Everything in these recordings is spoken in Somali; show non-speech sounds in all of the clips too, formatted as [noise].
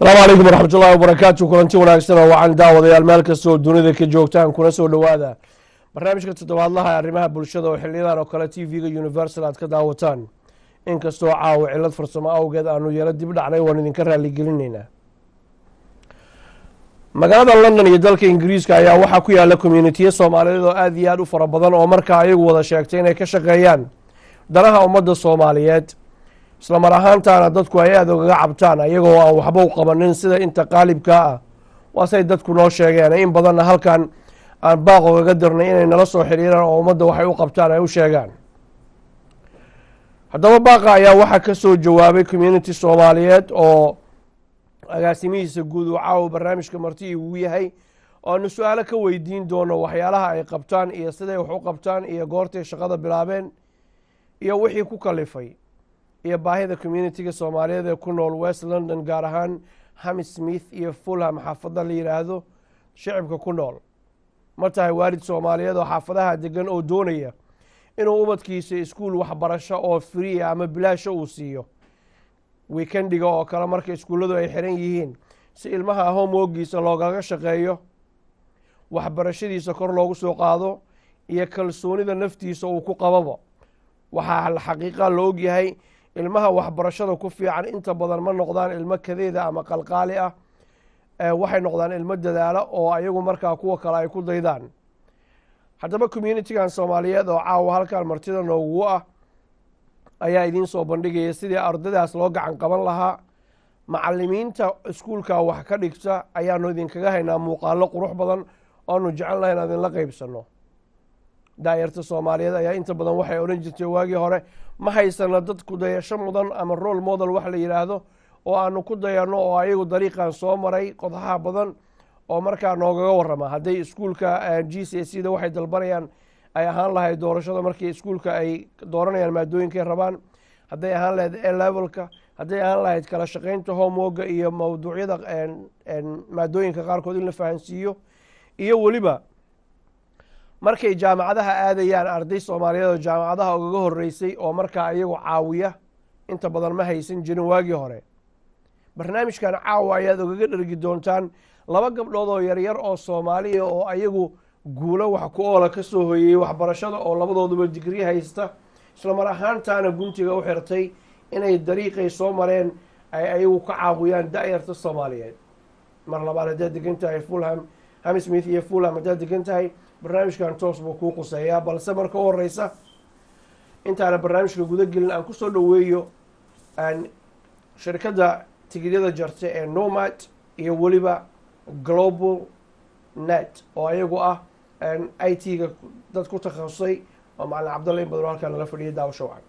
asalaamu calaykum waraxmat ullahi wabarakaatu kulanti wanaagsan oo wacan daawadayaal meel kastoo dunida ka joogtaan kuna soo dhowaada. Barnaamijka toddobaadlaha ee arrimaha bulshada oo xiliyadan oo kale t v-ga universal aad ka daawataan. Inkastoo caawa cilad farsamo awgeed aanu yeelo dib dhacnay waan idinka raaligelinaynaa. Magaalada london iyo dalka ingiriiska ayaa waxaa ku yaalla communitiya soomaaliyeed oo aada iyo aad u fara badan oo markaa ayagu wada sheegtay inay ka shaqeeyaan danaha ummadda soomaaliyeed isla mar ahaantaana dadku ay aada ugaga cabtaan ayagoo aan waxba u qabanin sida inta qaalibkaa ah. Waasay dadku noo sheegeen in badanna halkan aan baaq ogaga dirnay inay nala soo xiriiraan oo ummadda waxay u qabtaan ay u sheegaan. Haddaba baaqa ayaa waxaa ka soo jawaabay community soomaaliyeed oo agaasimihiisa guud uu caawa barnaamijka marti ugu yahay oo aanu su'aalo ka weydiin doono waxyaalaha ay qabtaan iyo siday wax u qabtaan iyo goortay shaqada bilaabeen iyo wixii ku kalifay iyo baahida communitiga soomaaliyeed ee ku nool west london gaar ahaan hamis smith iyo fulham xaafada la yidhaahdo shicibka ku nool. Ma tahay waalid soomaaliyeed oo xaafadaha degan oo doonaya inuu ubadkiisa iskuul waxbarasho oo friya ama bilaasha uu siiyo? Weekendiga oo kale marka iskuulladu ay xiran yihiin si ilmaha homewogiisa loogaga shaqeeyo waxbarashadiisa kor loogu soo qaado iyo kalsoonida naftiisa uu ku qababo. Waxaa xaqiiqa la ogyahay ilmaha waxbarashada ku fiican inta badan ma noqdaan ilmo kadeeda ama qalqaali ah waxay noqdaan ilmo dadaalo oo ayagu markaa kuwa kale ay ku daydaan. Haddaba communitigan soomaaliyeed oo caawa halkan martida noogu ah ayaa idiin soo bandhigaya sidii ardaydaas loo gacan qaban lahaa. Macalimiinta iskuulka wax ka dhigta ayaanu idinkaga haynaa muuqaalo qurux badan oanu jecel lahay in idinla qeybsano daayarta soomaaliyeed ayaa inta badan waxay odhan jirtay waagii hore ma haysano dad kudayasho mudan ama role model wax la yidhaahdo oo aanu ku dayanno oo ayagu dariiqan soo maray qodaha badan oo markaa noogaga warama hadday iskuulka g c c da waxay dalbanayaan ay ahaan lahayd doorashada markii iskuulka ay dooranayaan maadooyinkay rabaan. Hadday ahaan lahayd e levelka hadday ahaan lahayd kala shaqeynta homewoga iyo mawduucyada maadooyinka qaarkood in la fahansiiyo. Iyo weliba markay jaamacadaha aadayaan arday soomaaliyeed oo jaamacadaha ugaga horeysay oo markaa iyagu caawiya inta badan ma haysan jirin waagii hore. Barnaamijkan caawa ayaad ogaga dhergi doontaan laba gabdhood oo yaryar oo soomaaliya oo ayagu guulo wax ku oola ka soo hoyeyey waxbarashada oo labadooduba digri haysta isla mar ahaantaana guntiga u xirtay inay dariiqay soo mareen ay ayagu ka caawiyaan da-yarta soomaaliyeed. Mar labaad haddaad degan tahay fulham hamsmith iyo fulham haddaad degan tahay barnaamijkan toos buu kuu quseeyaa balse marka u horeysa intaana barnaamijka guda gelin aan ku soo dhoweeyo shirkadda tigidyada jarta ee nomad iyo weliba global net oo ayagu ah i t-ga dad ku takhasusay oo macalin cabdalla in badan halkaa nala fadhiyay daawasho wacan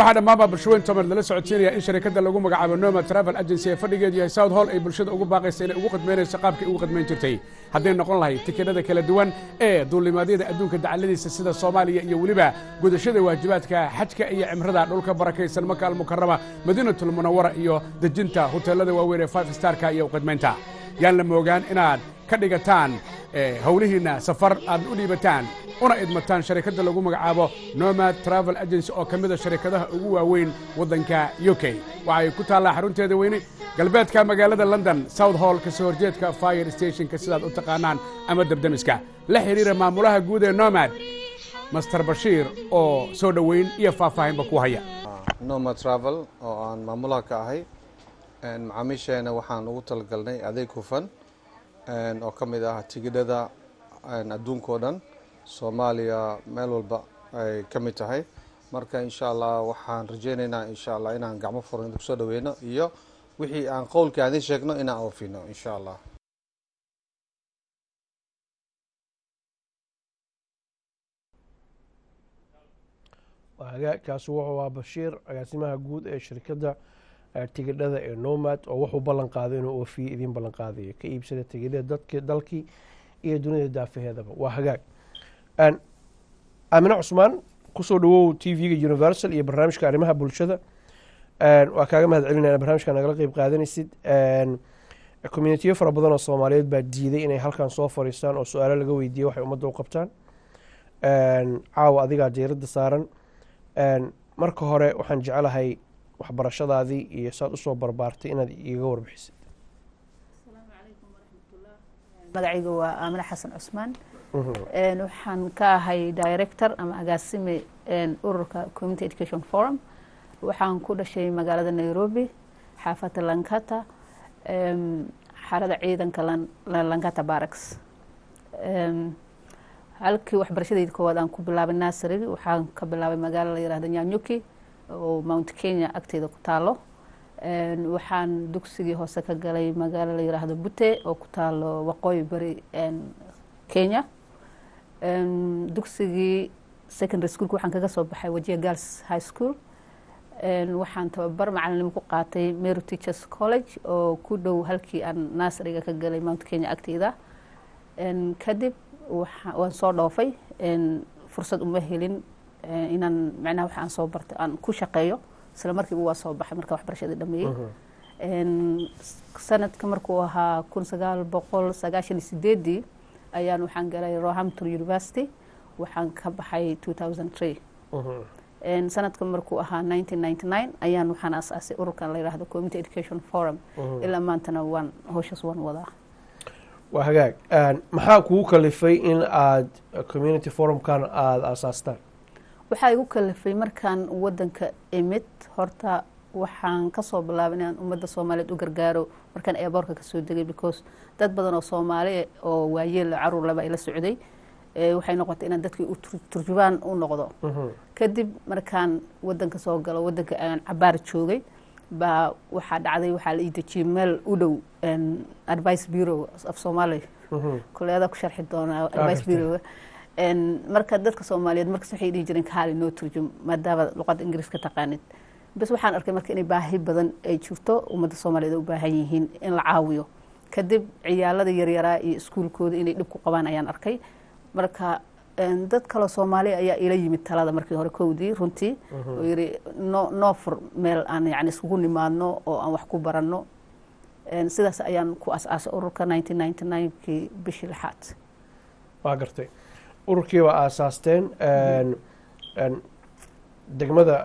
waxaa dhammaanbaa bulshaweyn tomer lala socodsiinaya in sharikadda lagu magacaabo nomad travel agency ee fadhigeedu yahay south hall ay bulshada ugu baaqaysa inay ugu khidmaynayso qaabkay ugu khidmayn jirtay. Hadday noqon lahayd tikidhada kala duwan ee duulimaadyada adduunka dacaladiisa sida soomaaliya iyo weliba gudashada waajibaadka xajka iyo cimrada dhulka barakaysan maka almukarama madiinatul munawara iyo dejinta hoteelada waaweyn ee five starka iyo ukhidmaynta yaan la moogaan inaad ka dhigataan howlihiinna safar aad u dhiibataan. Una idmataan sharikadda lagu magacaabo nomad travel agency oo ka mida sharikadaha ugu waaweyn waddanka u k. Waxay ku taallaa xarunteeda weyne galbeedka magaalada london south hall ka soo horjeedka fire stationka sidaad u taqaanaan ama debdemiska la xidhiira maamulaha guud ee nomad master bashiir oo soo dhoweyn iyo faahfaahinba ku haya. Nomad travel oo aan maamulaha ka ahay macaamiisheena waxaan ugu talagalnay adeeg hufan oo ka mid ah tigidhada adduunka dhan soomaaliya meel walba ay ka mid tahay. Marka insha allah waxaan rajeynaynaa insha allah inaan gacmo furan ku soo dhaweyno iyo wixii aan qowlkii aan sheegno inaan oofino insha allah. Kaasi wuxuu ah bashiir agaasimaha guud ee shirkadda tigidhada ee nomad oo wuxuu ballan qaaday inuu oofiye idiin ballan qaadayo ka iibsada tigidhada dadki dalkii iyo dunida daafaheedaba waa hagaag. Aamine cusmaan ku soo dhawow t v-ga universal iyo barnaamijka arrimaha bulshada. Waa kaaga mahad celinayna barnaamijka nagala qeyb qaadanaysid communitiyo fara badan oo soomaaliyeed baa diiday inay halkan soo fariistaan oo su'aalo laga weydiiye waxay ummadda u qabtaan. Caawa adigaa diiradda saaran. Marka hore waxaan jecelahay waxbarashadaadii iyo saad u soo barbaartay inaad iiga warbixisid. Magacayga waa aamine xasan cusmaan. Waxaan ka ahay director ama agaasime ururka community education forum. Waxaan ku dhashay magaalada nairobi xaafadda lankata xarada ciidanka lankata barracks. Halkii waxbarashadeyda koowaad aan ku bilaabay nasary waxaan ka bilaabay magaalo la yiraahdo nyanyuki oo mount kenya agteeda ku taalo. Waxaan dugsigii hoose ka galay magaalo la yiraahdo bute oo ku taalo waqooyi bari kenya. Dugsigii secondary schoolka waxaan kaga soo baxay wajiya girls high school. Waxaan tababar macalinimo ku qaatay mary teachers college oo ku dhow halkii aan nasariga ka galay mount kenya agteeda. Kadib waan soo dhoofay. Fursad uma helin inaan macnaha waxa aan soo bartay aan ku shaqeeyo isla markiiba waa soo baxay marka waxbarashadii dhameeyey sanadka markuu ahaa kun sagaal boqol sagaashan iyo sideedii ayaan waxaan galay rohampton university waxaan ka baxay two thousand three. Sanadka markuu ahaa nineteen ninety nine ayaan waxaan asaasay ururkan la yidhaahdo community education forum. Ilaa maantana waan howshaas waan wadaa. Waa hagaag. Maxaa kugu kalifay in aad community forumkan aada aasaastaan waxaa igu kalifay markaan wadanka imid. Horta waxaan ka soo bilaabay inaan ummadda soomaaliyeed u gargaaro. Markaan eeboorka ka soo degay because dad badan oo soomaali oo waayeel carruur laba ila socday. Waxay noqotay inaan dadkii u turjubaan u noqdo. Kadib markaan wadanka soo galo wadanka aan cabaar joogay baa waxaa dhacday waxaa la ii dejiyey meel u dhow advice bureau af soomaali kuleada ku sharxi doonaa advice bureau marka dadka soomaaliyeed markas waxay dhihi jireen kaali noo turjum maadaama luqadda ingiriiska taqaanid. Bas waxaan arkay marka inay baahi badan ay jirto ummadda soomaaliyeed u baahan yihiin in la caawiyo. Kadib ciyaalada yaryaraa iyo iskuulkooda inay dhib ku qabaan ayaan arkay. Marka dad kaloo soomaaliya ayaa ila yimid talada markii hore kowdii runtii oo yiri no noo fur meel aan yani iskugu nimaadno oo aan wax ku baranno. Sidaas ayaan ku as-aasay ururka nineteen ninety nine kii bishii lixaad waa gartay ururkiiba aasaasteen degmada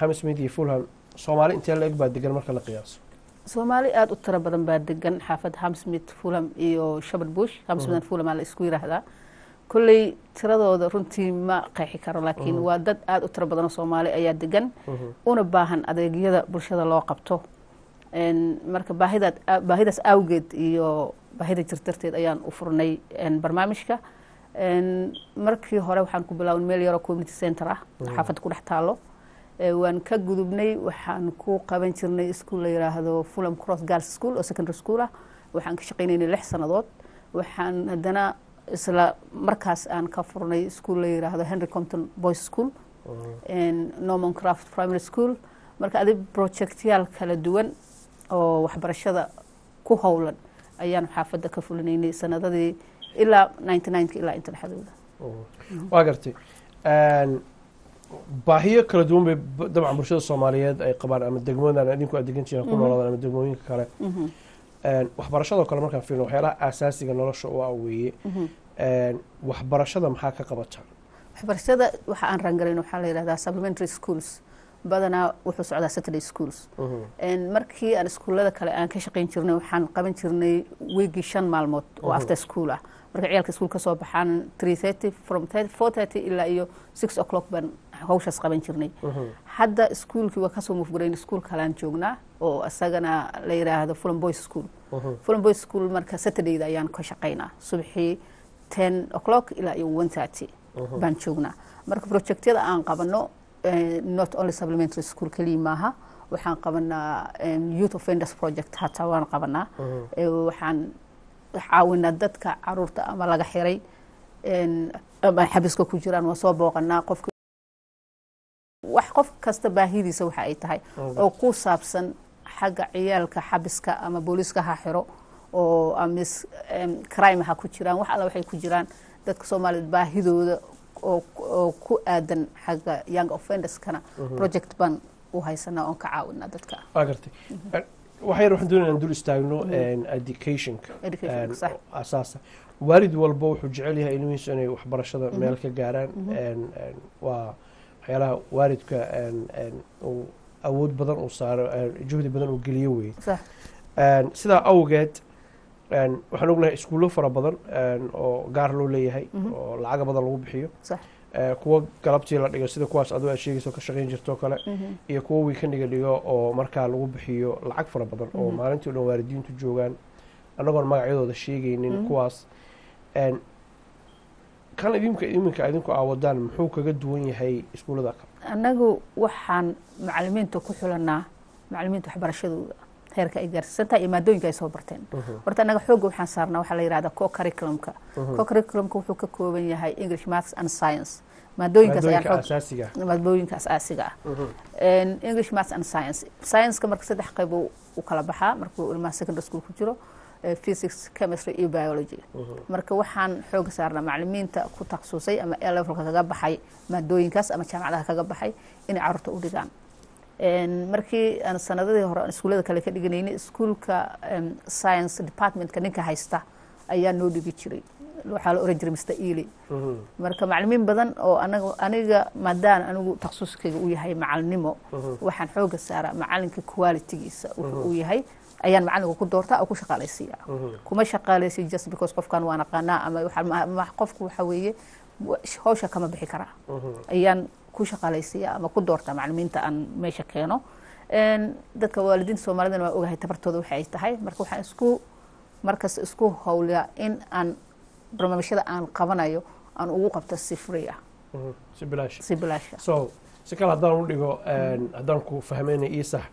hamsmid iyo fulham soomaali intee la eg baa degan marka la qiyaaso? Soomaali aada u tiro badan baa degan xaafad hamsmith fulham iyo shabad bush. Hamsmith fulham aa la isku yiraahdaa. Kolley tiradooda runtii ma qeexi karo laakiin waa dad aada u tiro badan oo soomaali ayaa degan una baahan adeegyada bulshada loo qabto. Marka baahidaas awgeed iyo baahida jirdarteed ayaan u furnay barnaamijka markii hore waxaan ku bilaabnay meel yaroo community center ah xaafadda ku dhex taalo. Waan ka gudubnay waxaan ku qaban jirnay iskuol la yiraahdo fulham cross girls school oo secondary school ah. Waxaan ka shaqaynaynay lix sannadood. Waxaan haddana isla markaas aan ka furnay iskuol la yiraahdo henry compton boys school. Norman craft primary school. Marka adig projectyaal kala duwan oo waxbarashada ku howlan ayaan xaafadda ka fulinaynay sanadadii ilaa ninety nineka ilaa inta dhexdooda waa gartay. Baahiyo kala duwan bay dabcan bulshada soomaaliyeed ay qabaan ama degmoodan adinku aad degan jireen ku noolaadaan ama degmooyinka kale. Waxbarashadoo kale markaan fiirno waxyaalaha asaasiga nolosha u aweeye waxbarashada maxaa ka qabataan waxbarashada waxa aan rangarayn waxaa la yihahdaa supplementary schools. Badanaa wuxuu socdaa saturday schools. Markii aan iskuullada kale aan ka shaqayn jirnay waxaan qaban jirnay weegii shan maalmood oo after school ah marka ciyaalka iskuul ka soo baxaan from ilaa iyo six o'clock baan hawshaas qaban jirnay. Hadda iskuulkii waa ka soo mufgurayn iskuul kalean joognaa oo isagana la yiraahdo fulham boys school. Fulham boys school marka saturdayda ayaan ka shaqaynaa. Subaxii ten o'clock ilaa iyo one thirty baan joognaa. Marka projectyada aan qabano not only supplementary school keliya maaha waxaan qabanaa youth offenders project hataa waan qabanaa waxaan caawinaa dadka carruurta ama laga xiray ama xabiska ku jiraan waan soo booqanaa qofka wax qof kasta baahidiisa waxa ay tahay oo ku saabsan xagga ciyaalka xabiska ama booliiska ha xiro oo amis crime ha ku jiraan. Wax alla waxay ku jiraan dadka soomaaliyeed baahidooda oo ku aadan xagga young offenderskana. Project baan u haysanaa oon ka caawinaa dadka waa gartay wax yar waxaan doonaya inaan dul istaagno educationka. Educationka, asaasa. Waalid walba wuxuu jecel yahay ilmihiisu inay waxbarashada meel ka gaaraan. En, waa waxyaalaha waalidka uu awood badan uu saaro juhdi badan uu geliyo En, sidaa awgeed waxaan ognahay iskuullo fara badan oo gaar loo leeyahay oo lacaga badan lagu bixiyo Eh, kuwa galabtii la dhigo sida kuwaas adoo aad sheegayso ka shaqayn jirto kale iyo kuwa weekendiga dhigo oo markaa lagu bixiyo lacag fara badan oo maalintii o dhan waalidiintu joogaan. Annagoon magacyadooda sheegaynin kuwaas. En, kan idinka iminka idinku aawadaan muxuu kaga duwan yahay iskuullada kale annagu waxaan macalimiinta ku xulanaa macalimiinta waxbarashadooda heerka ay gaarsiisantahay iyo maadooyinka ay soo barteen. Horta annaga xoogga waxaan saarnaa waxaa la yidhahdaa co curriculumka. Co curriculumka wuxuu ka kooban yahay english maths and science. Maadooyinka asaasiga ah. ah. En, english maths and science. Science-ka marka saddex qayb u kala baxaa markuu ilmaha secondary school ku jiro eh, physics chemistry iyo biology. Marka waxaan xooga saarnaa macalimiinta ku takhasusay ama a levelka kaga baxay maadooyinkaas ama jaamacadaha kaga baxay inay carruurta u dhigaan markii aan sanadadii hore aan iskuullada kale ka dhiganaynay iskuulka em, science departmentka ninka haysta ayaa noo dhigi jiray. Waxaa la oran jiray mr ely. Marka macalimiin badan oo aniga maadaan anigu takhasuskayga u yahay macalinimo waxaan xooga saaraa macalinka qualitygiisa wuxuu uu yahay. Ayaan macalinka ku doortaa oo ku shaqaalaysiiya. Kuma shaqaalaysiya just because qofkan waan aqaanaa ama qofku waxa weeye hawsha kama bixi karaa. Ayaan ku shaqaalaysiiya ama ku doortaa macalimiinta aan meesha keeno. En, dadka waalidiinta soomaalidana waa ogahay tabartooda waxa ay tahay. Marka waxaan isku markas isku howliyaa in aan barnaamijyada aan qabanayo aan ugu qabto si free ah. Mhm, si bilaash. Si so si kale haddaan u dhigo en, haddaan ku fahmayna ii sax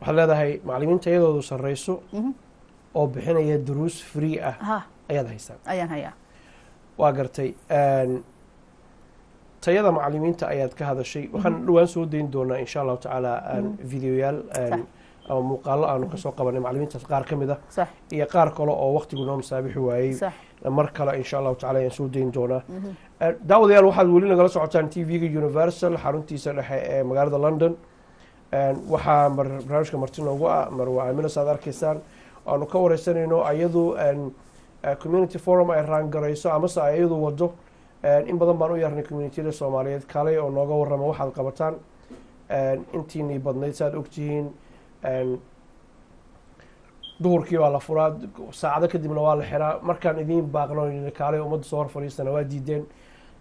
waxaad leedahay macalimiinta iyadoodu sarreyso oo bixinaya duruus free ah. Ayaad haysaan ayaan hayaa. Waa gartay tayada macalimiinta ayaad ka hadashay. Waxaan dhowaan soo dayn doonaa insha allahu tacaala aan videoyaal ama muuqaalo aanu ka soo qabanay macalimiintaas qaar ka mid ah. Iyo qaar kale oo waqtigu noo masaabixi waayey. Mar kale insha allahu tacala ayaan soo dayn doonaa. Eh, daawadayaal waxaad weli nagala socotaan t v-ga universal xaruntiisa dhexe ee magaalada london. En, waxaa barnaamijka marti noogu ah marwa aaminas aad arkaysaan aanu ka wareysanayno ayadu eh, community forum ay raangarayso amase ay iyadu wado in badan baan u yarnay communitiyada soomaaliyeed. Kale oo nooga warrama waxaad qabataan intiinii badnayd saaad ogtihiin duhurkii waa la furaa saacado kadibna waa la xiraa. Markaan idiin baaqno kaalay ummadda soo hor fadhiistana waa diideen.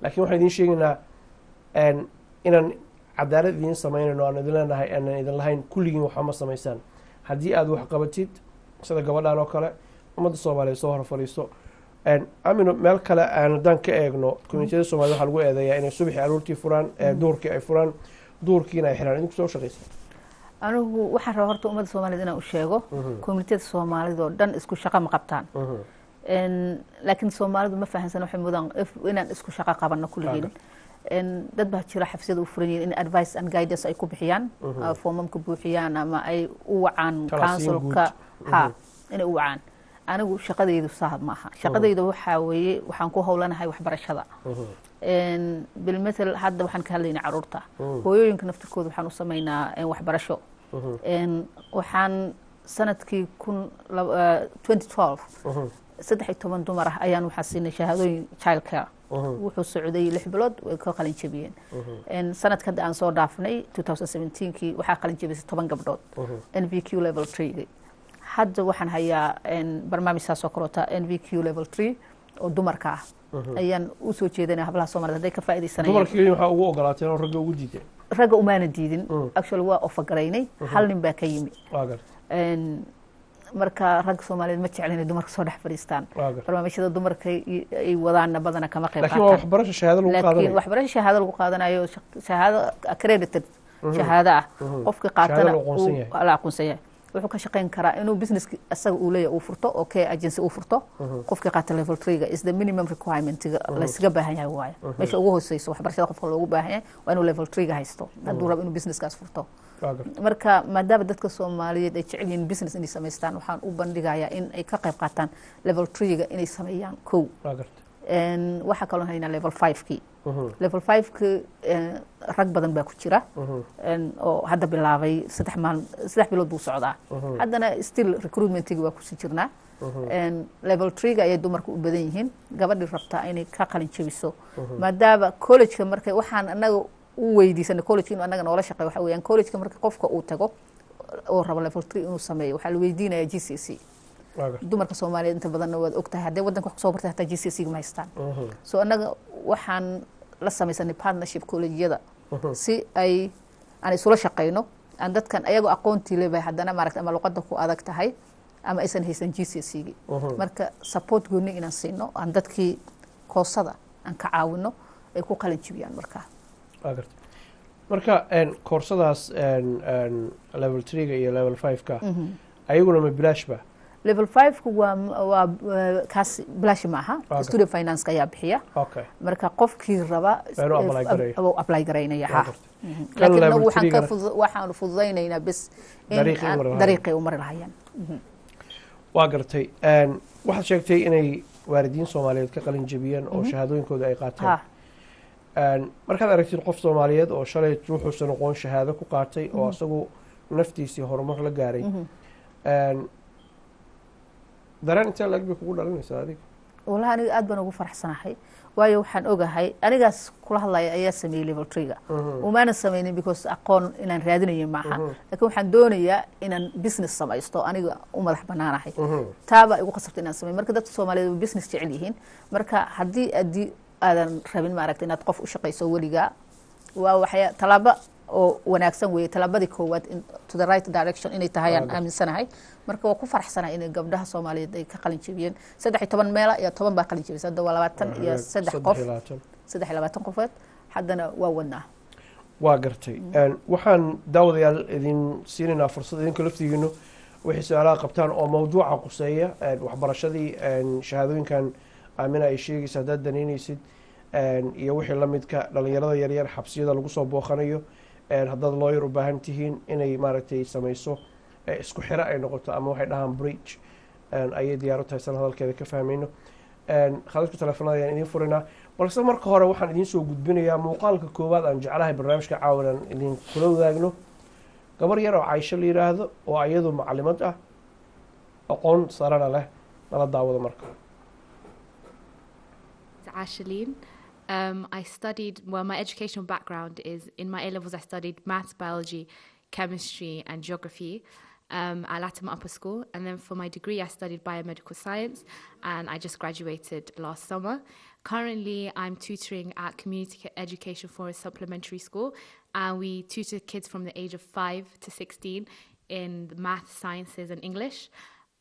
Laakiin waxaan idiin sheegaynaa inaan cadaalad idiin samaynayno aan idin leenahay aanan idin lahayn kulligiin waxba ma samaysaan. Haddii aad wax qabatid sida gabadhan oo kale ummadda soomaaliyeed soo hor fadhiisto. En, amino meel kale aan haddaan ka eegno communitiyada soomaaliyed waxaa lagu eedeeyaa inay subaxii aroortii furaan eh, duhurkii ay furaan duhurkiina ay xiraan. Idinku soo shaqaysa. Anigu waxaan rabaa horta ummadda soomaaliyed inaan u sheego communitiyada soomaalida oo dhan isku shaqo ma qabtaan. En, laakiin soomaalidu ma fahansana waxay mudaan inaan isku shaqo qabanno kulligiin En, dad baa jira xafisyada u furan yihiin in advice and guidance ay ku bixiyaan uh, foomamka buuxiyaan ama ay u wacaan councilka. ha inay u wacaan anigu shaqadaydu saahad maaha. Shaqadayda waxaa weeye waxaan ku howlanahay waxbarashada. En, bilmathel hadda waxaan ka hadlaynaa carruurta hooyooyinka naftirkooda waxaan u samaynaa waxbarasho. Waxaan sannadkii kun eh, 2012 saddex iyo toban dumar ah ayaan waxaa siinay shahaadooyin child care. Wuxuu socday lix bilood way ka qalin jebiyeen sanadka hadda aan soo dhaafnay 2017kii waxaa qalin jebisay toban gabdhood. N v q level 3 hadda waxaan hayaa barnaamij saas oo kaleota n v q level 3 oo dumarka ah. Ayaan u soo jeedinaya hablaha soomaaliyed hadday ka oo ragga ugu diideen ragga umaana diidin. Actually waa ofagaraynay. Hal nin baa ka yimi. Marka ragga soomaaliyeed ma jecla inay dumarka soo dhex fadhiistaan. Barnaamijyada dumarka ay wadaana badana kama qayb qaataan. waxbarasho shahaado lagu laakiin qaadanayo shahaado lagu qaadanayo shaq- shahaado accredited shahaado ah. Qofka qaatana la aqoonsan yahay. Wuxuu ka shaqayn karaa inuu business asaga uu leeyahay uu furto oo care agency uu furto qofkii qaata level 3ga is the minimum requirement la baahan yahay waaye meesha ugu hooseyso waxbarashada qofka loogu baahan yahay waa inuu level 3ga haysto. Hadduu rabo inuu businesskaas furto. Marka maadaama dadka soomaaliyeed ay jecel yihiin business inay samaystaan waxaan u bandhigayaa in ay ka qayb qaataan level 3ga inay sameeyaan kow. Waxaa kaloo haynaa level fivekii level fiveki rag badan baa ku jira. Oo hadda bilaabay saddex maal saddex bilood buu socdaa. Haddana still recruitmentigi waa ku sii jirnaa. Level treega ayay dumarku u badan yihiin. Gabadhii rabtaa inay ka qalin jabiso maadaama collegeka marka waxaan anaga u weydiisanay collegeka inuu anaga noola shaqeeyo waxa weeyaan collegeka marka qofka uu tago oo rabo level three inuu sameeyo waxaa la weydiinaya g c c dumarka soomaaliyeed inta badanna waad ogtahay haddee waddanka wax ku soo bartay hataa g c c ma haystaan. So annaga waxaan la samaysanay partnership collegeyada si ay aan isula shaqayno aan dadkan ayagoo aqoontii leebay haddana maaragta ama luqadda ku adag tahay ama aysan haysan g c gi. Marka support gooni inaan siino aan dadkii koosada aan ka caawino ay ku qalin jibiyaan markaa marka koorsadaas level treega iyo level fiveka ayaguna ma bilaash ba level fiveka waa waa kaas bilaashi maaha student financeka ayaa bixiya. Marka qofkii raba inuu apply garaynaya ha. Garta laakiin Kan nagu level waxaan ka three-gana- fudu- waxaan fududaynaynaa bes aan- u mari lahayaan waa gartay. Waxaad sheegtay inay waalidiin soomaaliyeed ka qalin jebiyeen oo shahaadooyinkooda ay qaateen. Markaad aragtid qof soomaaliyeed oo shalay wuxuusan aqoon shahaado ku qaatay oo isagu naftiisii horumar la gaaray dareen intee lag bay kugu dhalinaysaa adiga wallahi aniga aad baan ugu faraxsanahay. Waayo waxaan ogahay anigaas kula hadlaya ayaa sameeyey level treega umaana sameynin because aqoon inaan raadinayo maaha. Laakiin waxaan doonayaa inaan business samaysto aniga u madax banaanahay. Taabaa igu qasabta inaan sameeyo marka dadka soomaaliyeed business jecel yihiin. Marka haddii haddii aadan rabin maaragta inaad qof u shaqayso weligaa waa waxya tallaabo oo wanaagsan weeye. Tallaabadii koowaad in- to the right direction inay tahay aan aaminsanahay marka waa ku faraxsanahay inay gabdhaha soomaaliyeed ay ka qalin jebiyeen saddex iyo toban meela iyo toban baa qalin jebisay hadda waa labaatan iyo saddex qof. saddex iyo labaatan qofood. Haddana waa wadnaa waa gartay. En, waxaan daawadayaal idin siinaynaa fursad idinka laftigiinu wixii su'aalaha qabtaan oo mawduuca quseeya. Waxbarashadii shahaadooyinkan aamina ay sheegaysa haddaad danaynaysid iyo wixii la midka dhalinyarada yaryar xabsiyada lagu soo booqanayo haddaad lawyer u baahan tihiin inay maaragtay samayso isku xiro ay noqoto ama waxay dhahaan bridge ayay diyaar u tahay san hadalkeeda ka fahmayno khadadka telefoonada ayaan idiin furinaa balse marka hore waxaan idiin soo gudbinayaa muuqaalka koowaad aan jeclahay barnaamijka caawan aan idin kula wadaagno. Gabar yar oo caysho la yidhaahdo oo ayadu macalimad ah aqoon sarana leh nala daawado marka. Um, I studied, well, my educational background is in my A levels, I studied maths, biology, chemistry, and geography um, at Latimer Upper School. And then for my degree, I studied biomedical science, and I just graduated last summer. Currently, I'm tutoring at Community Education Forest Supplementary School, and we tutor kids from the age of 5 to 16 in math, sciences, and English.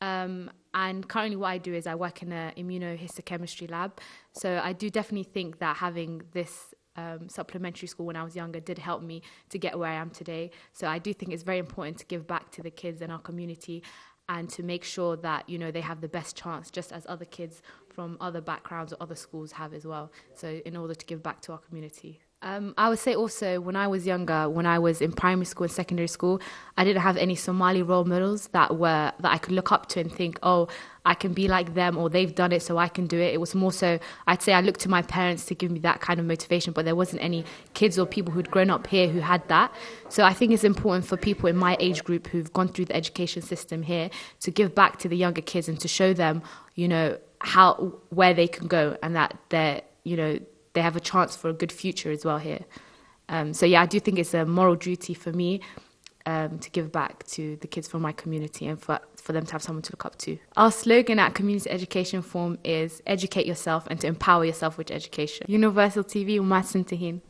Um, and currently, what I do is I work in an immunohistochemistry lab. So I do definitely think that having this um, supplementary school when I was younger did help me to get where I am today. So I do think it's very important to give back to the kids in our community and to make sure that you know they have the best chance, just as other kids from other backgrounds or other schools have as well. So in order to give back to our community. Um, I would say also when I was younger, when I was in primary school and secondary school, I didn't have any Somali role models that were that I could look up to and think, oh, I can be like them or they've done it, so I can do it. It was more so I'd say I looked to my parents to give me that kind of motivation, but there wasn't any kids or people who'd grown up here who had that. So I think it's important for people in my age group who've gone through the education system here to give back to the younger kids and to show them, you know, how where they can go and that they're, you know, they have a chance for a good future as well here. Um, so yeah, I do think it's a moral duty for me um, to give back to the kids from my community and for for them to have someone to look up to. Our slogan at Community Education Forum is "Educate yourself and to empower yourself with education." Universal TV, Umatsin Tahin.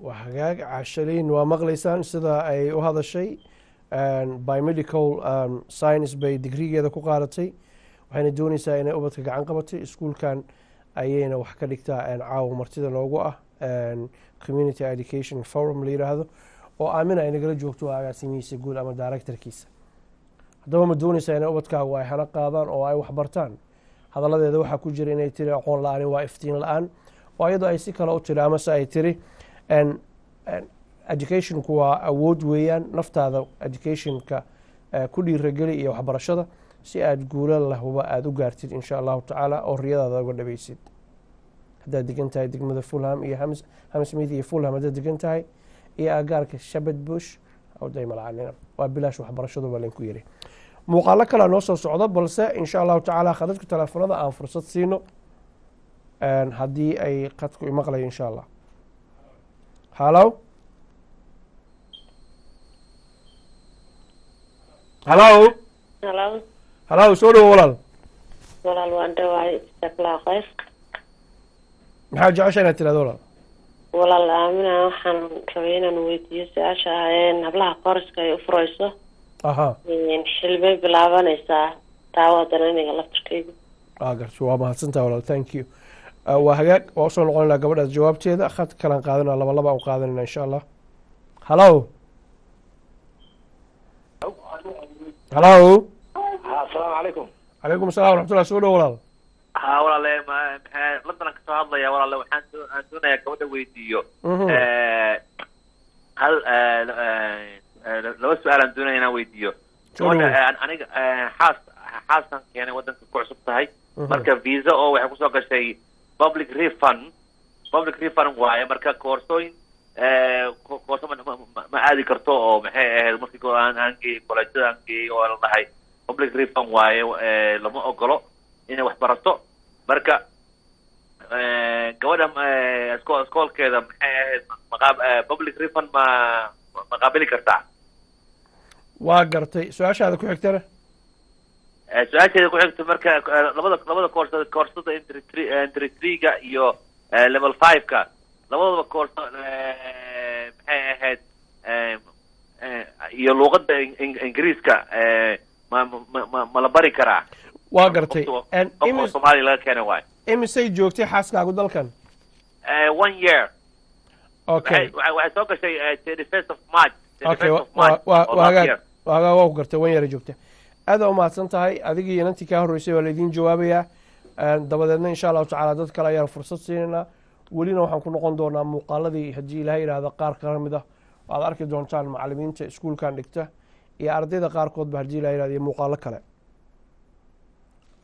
waa hagaag cashaliin waa maqlaysaan sida ay u hadashay biomedical um, science bay digrigeeda ku qaadatay waxayna dooneysaa inay ubadka gacan qabatay iskuulkan ayayna wax ka dhigtaa caawa martida noogu ah community education forum la yidhaahdo oo aamina ay nagala joogto agaasimihiisa guud ama directorkiisa. Haddaba ma dooneysaa inay ubadkaagu ay hana qaadaan oo ay wax bartaan? Hadaladeeda waxaa ku jira inay tiri aqoon la'aan waa iftiin la'aan. Oo iyadoo ay si kale u tiri amase ay tiri educationku waa awood weeyaan naftaada educationka eh, ku dhiirageli iyo waxbarashada si aada guulo lahuba aada u gaartid insha allahu tacaala oo riyadaada uga dhabaysid haddaad degan tahay degmada fulham iyo hams hamsmith iyo fulham haddaad degan tahay iyo agaarka shabad bush waa bilaash waxbarashadu baa laynku yiri. Muuqaalo kalea noo soo socdo balse insha allahu tacaala khadadka teleefonada aan fursad siino haddii ay qadku imaqlayo insha allah. Halow halow Halo, halow soo dhowo walaal. Walaal waan dhawahay jazakallahu khayr. maxaa jecesha inaad tirahdo walaal? Walaal aamina waxaan rabay inaan weydiiyo su'aasha ah hablaha qoyska ay u furayso. Aha. Een xilbay bilaabanaysaa taawadana aniga laftirkayga. waa garta waa mahadsantaha walaal thank you. Uh, waa hagaag waa u soo noqon lahaa gabadhaas jawaabteeda khad kalaan qaadanaa laba laba u qaadanayna insha allah. Halow halow asalaamu calaykum calaykum assalam waraxmatullah soo dhow walaal. Ha walaale ma- maxaa london ka soo hadlaya walaale waxaan doo- aan doonayaa gabadha weydiiyo. Mhm. Eh, hal eh, eh, laba su'aal aan doonaya inaan weydiiyo. Gabadha eh, aniga eh, xaas xaaskan keenay wadanka ku cusub tahay. Mhm. marka visa oo waxay ku soo gashay public refund public refund waaye marka koorsooyin eh, ko- koorso ma- aadi karto oo maxay ahayd markii aan aan geeyey koleejada aan geeyey oo la dhahay public refund waaye eh, lama ogolo inay wax barato marka eh, gabadha eh, isko- iskoolkeeda maxay ahayd maqaab- public refund ma ma qaabili kartaa waa gartay. Su'aashaada ku xigtana? Su'aasheeda ku xigta marka labada labada koorsada koorsada entry three-ga iyo level five-ka. Koorso maxay ahayd iyo in- ingiriiska eh, ma ma ma ma la bari karaa waa gartay. Soomaaliya laga keenay waayo imisay joogtay xaaskaagu dalkan? Eh, one year. Okay. Waxay soo gashay eh, 31st of March. Okay 31st of waa year. ku gartay wan yara joogta aad u mahadsan tahay adigii inantii kaa horreysay waa laydin jawaabayaa. Dabadeedna insha allahu tacaala dad kale ayaan fursad siinaynaa welina waxaan ku noqon doonaa muuqaaladii haddii ilaahay yidhaahda qaar ka mid ah. Waad arki doontaan macalimiinta iskuulkan dhigta iyo ardayda qaarkoodba haddii ilahay yidhahda iyo muuqaalo kale.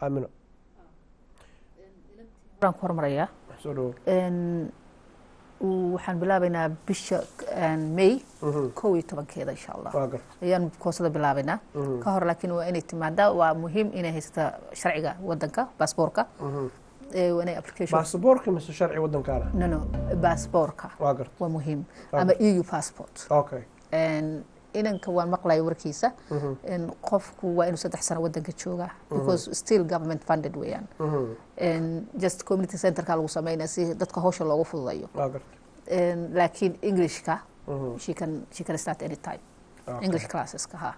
Aamino. Waan ku hormarayaa waxaan bilaabaynaa bisha may kow iyo tobankeeda insha allah ayaan koosada bilaabaynaa. Ka hor laakiin waa inay timaada waa muhiim inay haysata sharciga wadanka baasboorka baasaboorka mise sharci waddankaana? No no baasboorka waa muhiim. Ama eu passport. Okay inanka waan maqlaya warkiisa. In qofku waa inuu saddex sano wadanka joogaa because still government funded weeyaan. Een, just community centerka lagu sameynaya si dadka hawsha loogu fududayo laakiin englishka she can she can start anytime. Okay. english classeska ha.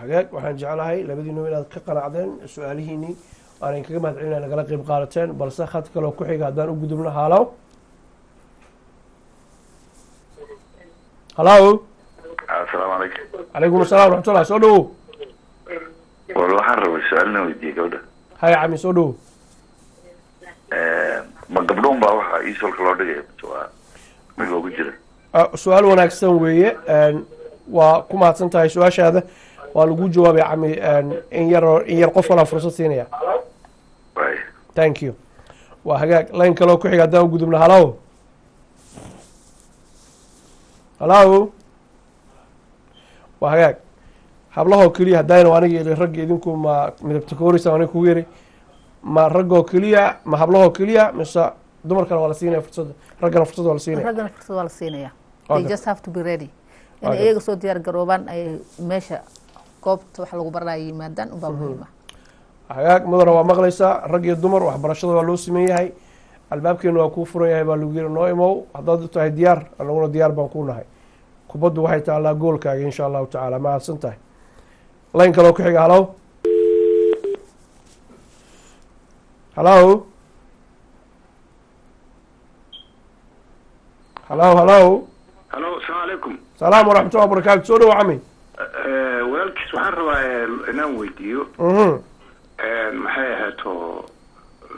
Hagaag. Waxaan jeclahay labadiinu inaad ka qanacdeen su'aalihiinii. Aanan kaga mahad celinay nagala qeyb qaadateen balse khad kaloo ku xiga haddaan u gudubno. Halow halow asalaamu calaykum calaykum assalam waraxmatullah soo dhowow wal waxaan rabay su'aalna weydiiyey gabadha hay cami soo dhowow ma gabdhoon baa waxaa iisolka loo dhigaya waa mid loogu jira Ah, su'aal wanaagsan weeye waa ku mahadsan tahay su'aashaada waa lagu jawaabay cami in yar in yar qof kalaa fursad siinaya thank you. Waa hagaag line kaloo ku xiga haddaan u gudubno halow halow waa hagaag. Hablahoo keliya haddayna aniga ili ragga idinku ma midabta koorisa aniga kugu yiri ma raggoo keliya ma hablahoo keliya mise dumarkana waa la siinaya fursadda raggana fursadda waa la siinaya raggana fursad waa la siinaya they just have to be ready. In Okay. iyaga soo diyaar garoobaan ay meesha goobta wax lagu baranaya yimaadaan unbaa muhiima. Hagaag mudana waa maqlaysaa rag iyo dumar waxbarashada waa loo siman yahay albaabkeenu waa kuu furan yahay baa lagu yiri noo imow haddaad tahay diyaar anaguna diyaar baan kuu nahay kubaddu waxay taallaa goolkaaga insha allahu tacaala. Mahadsan tahay? Layn kaloo ku xiga halow halow halow halow halo asalaamu calaykum salaam waraxmatullah wabarakaatu soo dhowo cami Eh, walaalkiis waxaan rabaa eh, inaan weydiiyo. Mhm. Eh, maxay ahaato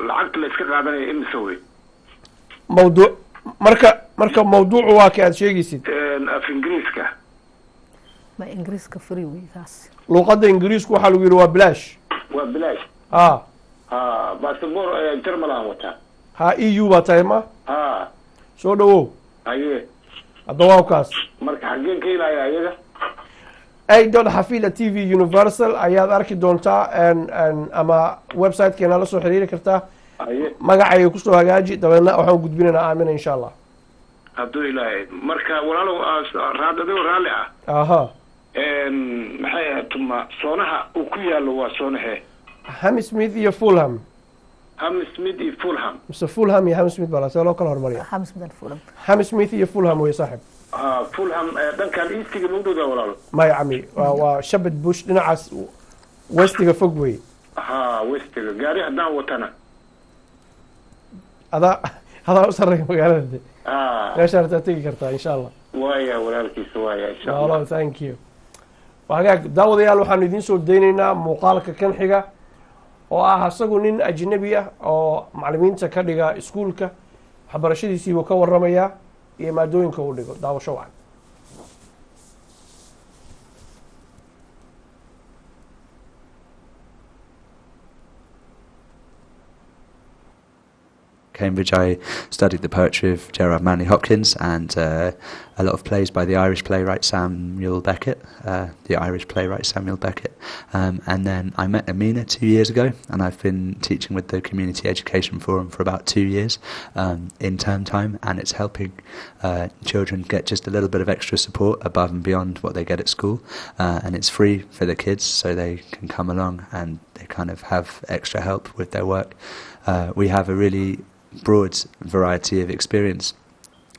lacagta la iska qaadanaya imise wey mawduuc marka marka mawduucu waa ka aad sheegaysid. Eh, af ingiriiska. Ma ingiriiska free wey kaas. Luuqadda ingiriisku waxaa lagu yidhi waa bilaash. Waa bilaash. Ha. Ha basaboor jarmal aan wataa. Ha e u baa tahay ma? Ha. Soo dhawow. Haye hadda waa kaas. Marka xaggeen ka ilaya iyaga aidon xafila t v universal ayaad arki doontaa ama websitekeena la soo xiriiri kartaa. Magacayga ku soo hagaaji. Dabeedna waxaan gudbinaynaa aamina insha allah hadduu ilaahay marka walaalow aa- raad raalli ah. Aha. Maxay ahayd tuma soonaha uu ku yaalo waa soonahee ham smith iyo fulham. Ham smith iyo fulham. Mise fulham iyo ham smith baa la- see loo kala hormariya ham smith iyo fulham wey saaxib. Ha fulham ee, dhankan eastiga magdhowda walaalo? Maya cami waa shabad bush dhinacaas westiga fog wey ha westiga gaari haddaan watana. Adaa adaa u sarreeya magaalada meeshaan hartaa tegi kartaa insha allah waaya walaalkiisa waaya insha allah walo thank you. Hagaag daawadayaal waxaanu idiin soo daynaynaa muuqaalka kan xiga oo ah isagu nin ajnabi ah oo macalimiinta ka dhiga iskuulka waxbarashadiisiibuu ka waramayaa iyo maadooyinka uu dhigo. Daawasho wacan Cambridge, I studied the poetry of Gerard Manley Hopkins and uh, a lot of plays by the Irish playwright Samuel Beckett, uh, the Irish playwright Samuel Beckett. Um, and then I met Amina two years ago, and I've been teaching with the Community Education Forum for about two years um, in term time, and it's helping uh, children get just a little bit of extra support above and beyond what they get at school. Uh, and it's free for the kids, so they can come along and they kind of have extra help with their work. Uh, we have a really broad variety of experience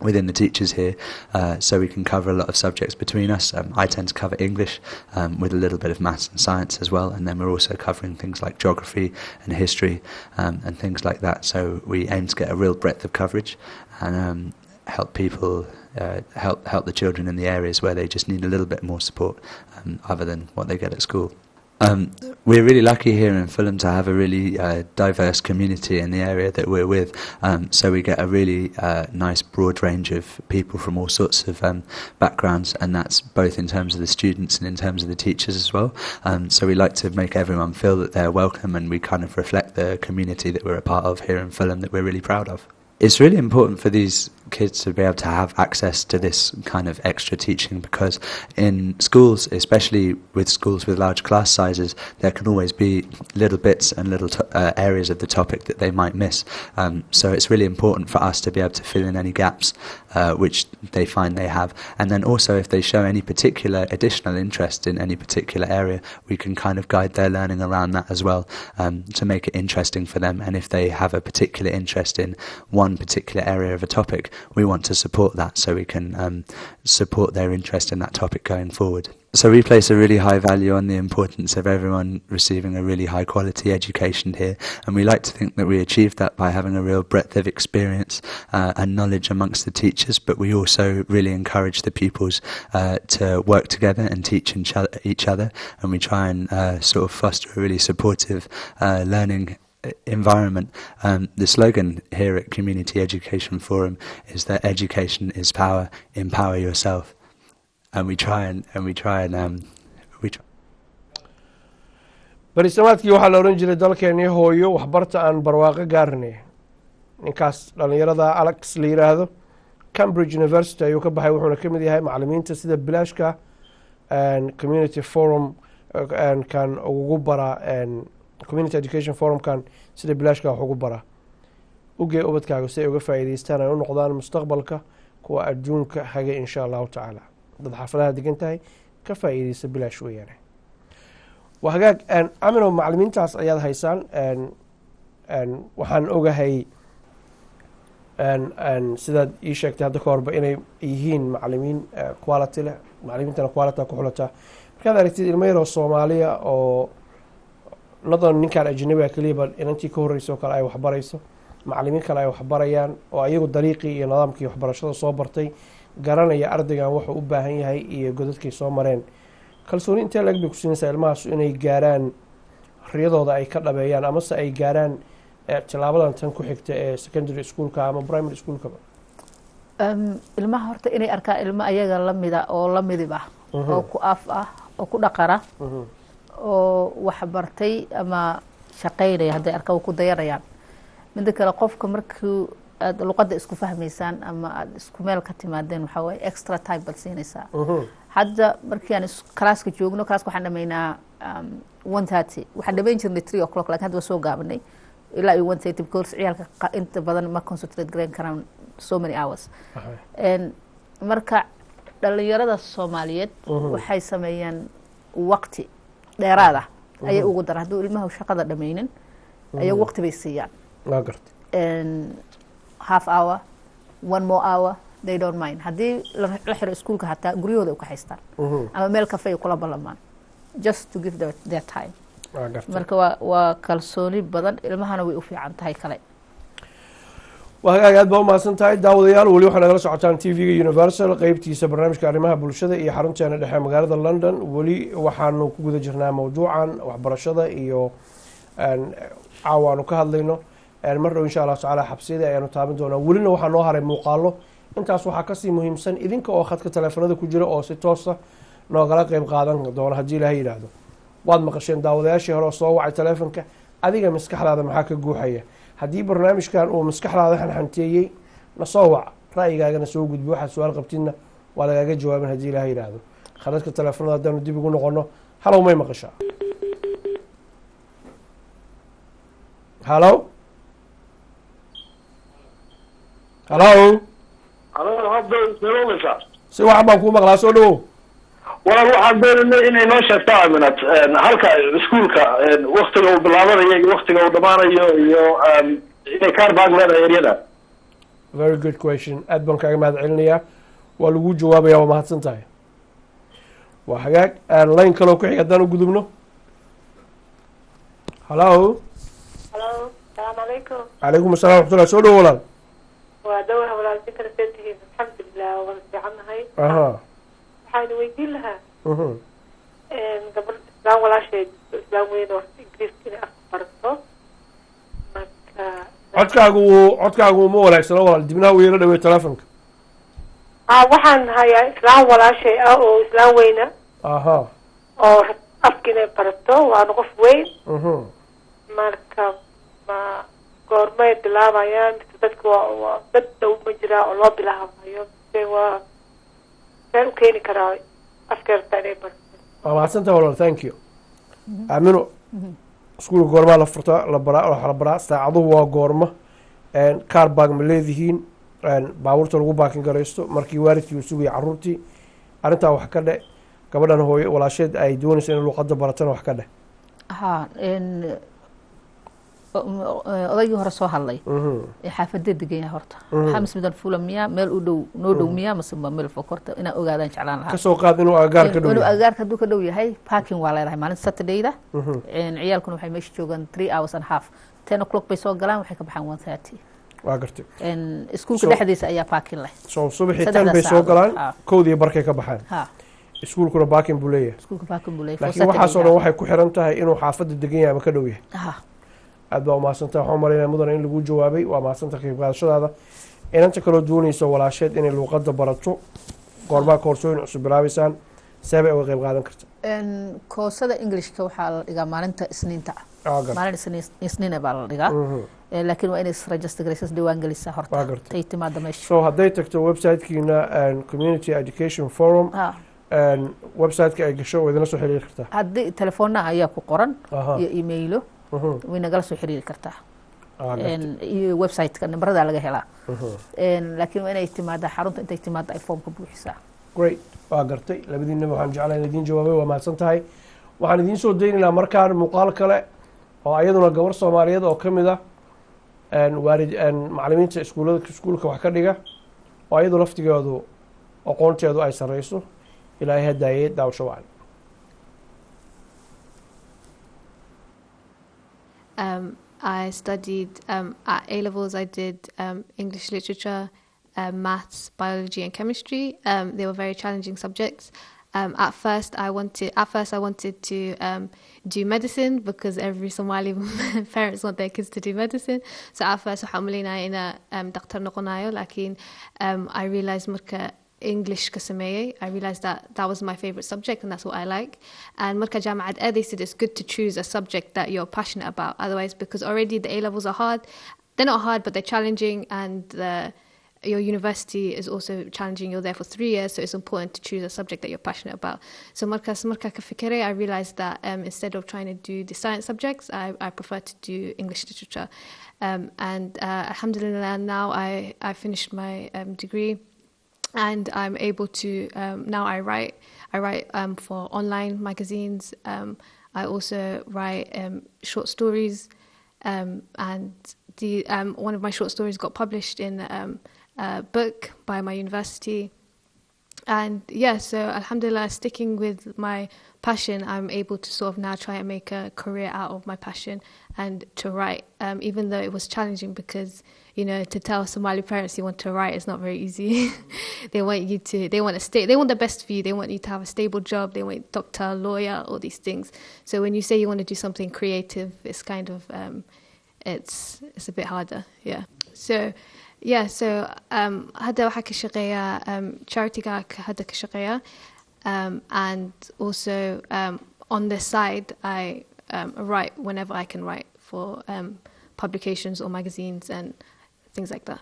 within the teachers here, uh, so we can cover a lot of subjects between us. Um, I tend to cover English um, with a little bit of maths and science as well, and then we're also covering things like geography and history um, and things like that. So we aim to get a real breadth of coverage and um, help people. Uh, help help the children in the areas where they just need a little bit more support, um, other than what they get at school. Um, we're really lucky here in Fulham to have a really uh, diverse community in the area that we're with. Um, so we get a really uh, nice broad range of people from all sorts of um, backgrounds, and that's both in terms of the students and in terms of the teachers as well. Um, so we like to make everyone feel that they're welcome, and we kind of reflect the community that we're a part of here in Fulham that we're really proud of. It's really important for these kids to be able to have access to this kind of extra teaching because in schools, especially with schools with large class sizes, there can always be little bits and little to- uh, areas of the topic that they might miss. Um, so it's really important for us to be able to fill in any gaps uh, which they find they have. And then also, if they show any particular additional interest in any particular area, we can kind of guide their learning around that as well um, to make it interesting for them. And if they have a particular interest in one particular area of a topic, we want to support that so we can um, support their interest in that topic going forward. So we place a really high value on the importance of everyone receiving a really high quality education here, and we like to think that we achieve that by having a real breadth of experience uh, and knowledge amongst the teachers. But we also really encourage the pupils uh, to work together and teach each other, and we try and uh, sort of foster a really supportive uh, learning environment. Um, the slogan here at Community Education Forum is that education is power, empower yourself. And we try and, and we try and um, we try. barisamaadkii waxaa la odhan jiray dalkeenii hooyo waxbarta aan barwaaqo gaarinay ninkaas dhallinyarada alex la yidhaahdo cambridge university ayuu ka baxay wuxuuna ka mid yahay macalimiinta sida bilaashka community forum kan ugu bara community education forumkan sida bilaashka wax ugu bara. Ugee ubadkaaga si ay uga faa'iidaystaan ay u noqdaan mustaqbalka kuwa adduunka hagay insha allahu tacaala. Dad xaafadaha degan tahay ka faa'iidaysta bilaash weeyaane. Hagaag amino macalimiintaas ayaad haysaan waxaan ogahay sidaad ii sheegtay hadda ka horba inay yihiin macalimiin quality leh. Macalimiintana quality ku xulataa. Markaad aragtid ilmo yaroo soomaaliya oo nadan ninkaan ajnabiga keliyaba inantii ka horreysa oo kale ay waxbarayso. Macalimiin kale ay waxbarayaan oo ayagu dariiqii iyo nidaamkii waxbarashada soo bartay garanaya ardaygan wuxuu u baahan yahay iyo godadkay soo mareen. Kalsooni intee lag bay ku siinaysaa ilmahaas inay gaaraan riyadooda ay ka dhabeeyaan amase ay gaaraan tilaabadan tan ku xigta ee secondary schoolka ama primary schoolkaba ilmaha horta inay arkaan ilmo ayaga lamida oo lamidib ah oo ku af ah oo ku dhaqara oo wax bartay ama shaqaynaya hadday arkaan ku dayanayaan midda kale qofka markii aad luqadda isku fahmaysaan ama aad isku meel ka timaadeen waxaa waaye extra time baad siinaysaa. Hadda markii aan kalaaska joogno kalaaska waxaan dhamaynaa one thirty. Waxaan dhamayn jirnay three o'clock laakiin hadda waa soo gaabanay ilaa iyo one thirty because ciyaalka inta badan ma concentrate garayn karaan so many hours. Marka dhalinyarada soomaaliyeed waxay sameeyaan waqti dheeraad ah ayay ugu daraan hadduu ilmaha shaqada dhammaynin ayagu Mhm. waqti bay siiyaan. Half hour one more hour they don't mind. Haddii la xiro iskuulka hataa guryahooda ay ku haystaan. Ama meel kafe ay kula ballamaan. Just to give their, their time. Marka waa waa kalsooni badan ilmahana way u fiican tahay kale waa hagaag aad baa umahadsan tahay daawadayaal weli waxaa nagala socotaan t v-ga universal qeybtiisa barnaamijka arrimaha bulshada iyo xarunteena dhexe magaalada london. Weli waxaanu ku guda jirnaa mawduucan waxbarashada iyo caawa aanu ka hadlayno. Mar dhow insha allahu tacaala xabsiyada ayaanu taaban doonaa. Welina waxaa noo haray muuqaalo intaas waxaa ka sii muhiimsan idinka oo khadka taleefanada ku jira oo si toosa noogala qeyb qaadan doona haddii ilaahay yidhaahdo. Waad maqasheen daawadayaashii hore oo soo wacay taleefanka adiga maskaxdaada maxaa ka guuxaya haddii barnaamijkan uu maskaxdaada xanxanteeyey na soo wac. Ra'yigaagana soo gudbi. Waxaad su'aal qabtidna waa lagaaga jawaabin haddii ilaaha yidhaahdo. Khadadka taleefanada haddaanu dib ugu noqono halow may maqashaa halow? Halow? Alo hadda seelooleysaa si wacan baan kuu maqlaa soo dhawow walaal waxaan doonayna inay noo sheegto aminat halka iskuulka waktiga uu bilaabanayo iyo waktiga uu dhamaanayo iyo inay kaar baag leedahay eryada. Very good question. Aad baan kaaga mahad celinayaa waa lagu jawaabaya waa mahadsan tahay waa hagaag. Line kaloo ku xig haddaan u gudubno. Halo halo salaamu calaykum calaykum assalam waxmatullah soo dhawo walaal. Waa dawra see tihiin alxamdulilah waa wada fiicannahay aha waxaan weydiin lahaa gabadh islaam walaasheed islaam weyn oo ingiriiska inay afka barato marka codkaagu wuu codkaagu uma wanaagsano walaal dibnaha uu yaro dhawey telefonka ah waxaan hayaa islaam walaashay ah oo islaam weyna aha. Oo afka inay barato waana qof weyn marka ma goormay bilaabayaan mise dadka waa waa dad dhow ma jiraa oo loo bilaabayo mise waa seen u keeni karaa tahay walaal thank you. Aamino iskuulka goormaa la furtaa la baraa waxa la baraa saacaduhu waa goorma kaar baag ma leedihiin baabuurta lagu baakin garaysto markii waalidkii uu sugaya caruurtii arrintaa wax ka dhe gabadhan hooye walaasheed ay doonaysa in luqadda baratana wax ka dheh odaygii hore soo hadlay. Mhm. ee xaafadee degan yahay horta. Mhm. maxaa mismidan fula miyaa? Meel u dhow noo dhow miyaa? Mase meel fog horta? Inaan ogaadaan jeclaan lahaa. Ka soo qaad inuu agaar ka dhow inuu agaarka hadduu ka dhow yahay parking waa leedahay maalinta saturdayda. Mhm. ciyaalkuna waxay meesha joogaan three hours and half. Ten o'clock bay soo galaan waxay ka baxaan one thirty. Waa gartay iskuulka So- dhexdiisa ayaa parking leh. Soo subaxii tan bay soo galaan Ha. kowdii barkay ka baxaan. Iskuulkuna baakin buu leeyahay. Laakiin waxaasoo dhan waxay ku xiran tahay inuu xaafadda degan yahay ama ka dhow yahay. Ha aad baa umahadsantaha waxaan u malaynaya mudane in lagu jawaabay. Waa mahadsantaha qayb qaadashadaada. Inanta kaloo doonaysa walaasheed inay luuqadda barato. Goormaa koorsooyin cusub bilaabaysaan see bay uga qayb qaadan karta koosada englishka waxaa la dhigaa maalinta isniinta. Gartay. maalin isniin- isniine baa la dhigaa. Mhm. Laakiin waa inay register garaysas diiwaan gelisaa Waa horta tay timaada meesha. So hadday tagto websitekiina community education forum websiteka ay gasho waa idinla soo xiriiri kartaa haddii telefoona ayaa ku qoran iyo emailo. Way nagala soo xiriiri kartaa. En, iyo websiteka nambarada laga helaa. En, laakiin waa inay timaada xarunta intay timaada ay foomka buuxisaa. Great. Waa gartay. Labadiinaba waxaan jeclaa in idiin jawaabay waa mahadsan tahay. Waxaan idiin soo daynaynaa markaan muuqaal kale oo ayaduna gabar soomaaliyeed oo ka mid ah waalid macalimiinta iskuulada iskuulka wax ka dhiga oo ayadu laftigeedu aqoonteedu ay sarreyso ilaahay daawasho Um, I studied um, at A levels. I did um, English literature, um, maths, biology, and chemistry. Um, they were very challenging subjects. At first, I wanted. At first, I wanted to do medicine because every Somali [laughs] parents want their kids to do medicine. So at first, um, dhaqtar noqonayo. Laakiin um, I realized marka English ka sameeyay. I realized that that was my favorite subject and that's what I like. And marka jaamacad aadaysid, it's good to choose a subject that you're passionate about. Otherwise, because already the A levels are hard, they're not hard, but they're challenging, and the your university is also challenging. You're there for three years, so it's important to choose a subject that you're passionate about. So marka ka fikere, I realized that um, instead of trying to do the science subjects, I, I prefer to do English literature. Um, and uh, alhamdulillah, now I, I finished my um, degree and I'm able to um, now I write I write um, for online magazines. Um, I also write um, short stories, um, and the um, one of my short stories got published in a book by my university. And yeah, so Alhamdulillah, sticking with my passion, I'm able to sort of now try and make a career out of my passion and to write, even though it was challenging because you know to tell Somali parents you want to write is not very easy. [laughs] they want you to, they want to stay, they want the best for you. They want you to have a stable job. They want doctor, lawyer, all these things. So when you say you want to do something creative, it's kind of um, it's it's a bit harder. Yeah. So yeah, so um, هذا waxaa ka shaqeeyaa um, charityga hadda ka shaqeeya um, and also um, on the side I um, write whenever I can write for um, publications or magazines and things like that.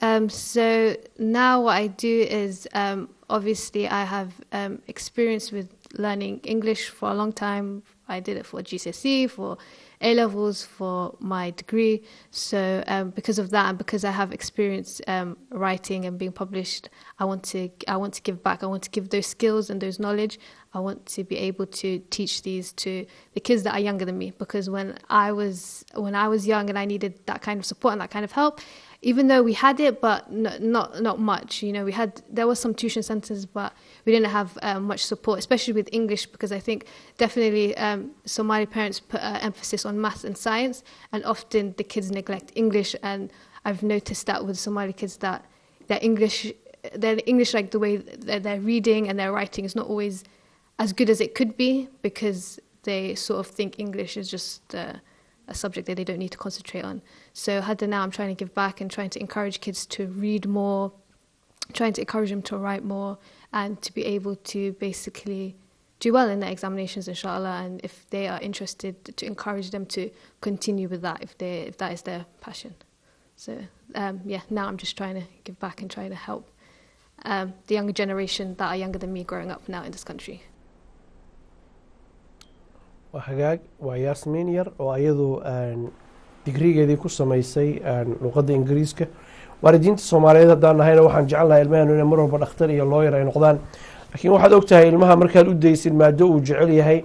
Um, so now what I do is um, obviously I have um, experience with learning English for a long time. I did it for GCSE, for A levels, for my degree. So um, because of that, and because I have experience um, writing and being published, I want to I want to give back. I want to give those skills and those knowledge. I want to be able to teach these to the kids that are younger than me. Because when I was when I was young and I needed that kind of support and that kind of help, even though we had it, but not not much. You know, we had there was some tuition centers, but we didn't have um, much support, especially with English, because I think definitely um, Somali parents put uh, emphasis on maths and science, and often the kids neglect English. And I've noticed that with Somali kids that their English, their English, like the way that they're reading and their writing, is not always as good as it could be because they sort of think English is just. Uh, a subject that they don't need to concentrate on. So Hadda now I'm trying to give back and trying to encourage kids to read more, trying to encourage them to write more and to be able to basically do well in their examinations inshallah and if they are interested to encourage them to continue with that if they if that is their passion. So um, yeah, now I'm just trying to give back and try to help um, the younger generation that are younger than me growing up now in this country. Waa hagaag waa yaasmiin yar oo ayadu digrigeedii ku samaysay luqadda ingiriiska. Waalidiinta soomaaliyeed haddaan nahayna waxaan jecelnahay ilmahenu inay mar walba dhakhtar iyo looyar ay noqdaan. Laakiin waxaad ogtahay ilmaha markaad u daysid maado uu jecel yahay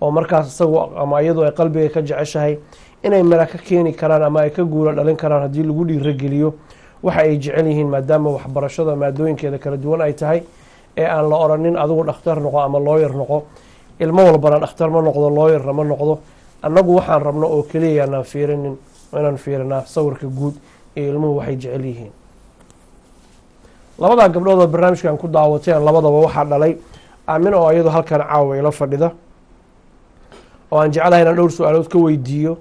oo markaas isagu ama iyadu ay qalbiga ka jeceshahay inay mela ka keeni karaan ama ay ka guula dhalin karaan haddii lagu dhiirageliyo waxa ay jecel yihiin maadaama waxbarashada maadooyinkeeda kala duwan ay tahay ee aan la oranin adigu dhakhtar noqo ama looyar noqo ilmo walbana dhakhtar ma noqdo looyarna ma noqdo. Annagu waxaan rabno oo keliya yaanaan fiirinin inaan fiirinaa sawirka guud iyo ilmuhu waxay jecel yihiin. Labadaa gabdhood oo barnaamijkan ku daawateen labadaba waxaa dhalay aamin oo iyadu halkan caawa ila fadhida oo aan jeclahay inaan dhowr su'aalood ka weydiiyo.